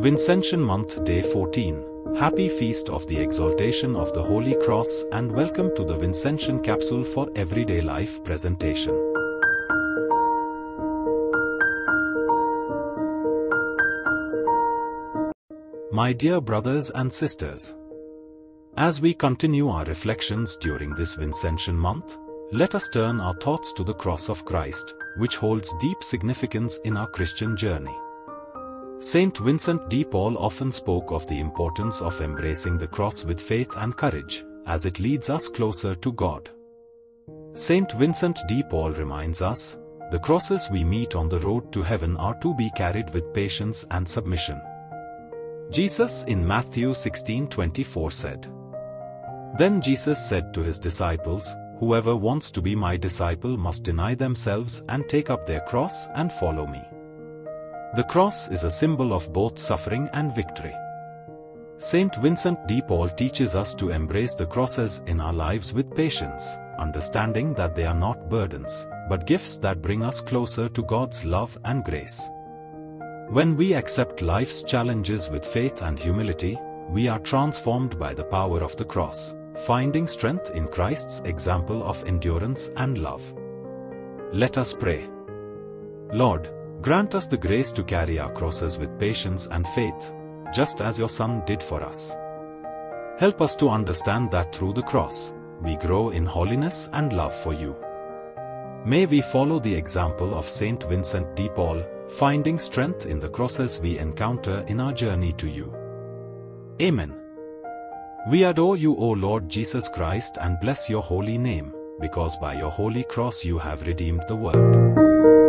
Vincentian Month Day 14. Happy Feast of the Exaltation of the Holy Cross and welcome to the Vincentian Capsule for Everyday Life presentation. My dear brothers and sisters, as we continue our reflections during this Vincentian month, let us turn our thoughts to the cross of Christ, which holds deep significance in our Christian journey. Saint Vincent de Paul often spoke of the importance of embracing the cross with faith and courage, as it leads us closer to God. Saint Vincent de Paul reminds us, the crosses we meet on the road to heaven are to be carried with patience and submission. Jesus in Matthew 16:24 said, Then Jesus said to his disciples, Whoever wants to be my disciple must deny themselves and take up their cross and follow me. The cross is a symbol of both suffering and victory. Saint Vincent de Paul teaches us to embrace the crosses in our lives with patience, understanding that they are not burdens, but gifts that bring us closer to God's love and grace. When we accept life's challenges with faith and humility, we are transformed by the power of the cross, finding strength in Christ's example of endurance and love. Let us pray. Lord, Grant us the grace to carry our crosses with patience and faith, just as your Son did for us. Help us to understand that through the cross, we grow in holiness and love for you. May we follow the example of Saint Vincent de Paul, finding strength in the crosses we encounter in our journey to you. Amen. We adore you, O Lord Jesus Christ, and bless your holy name, because by your holy cross you have redeemed the world.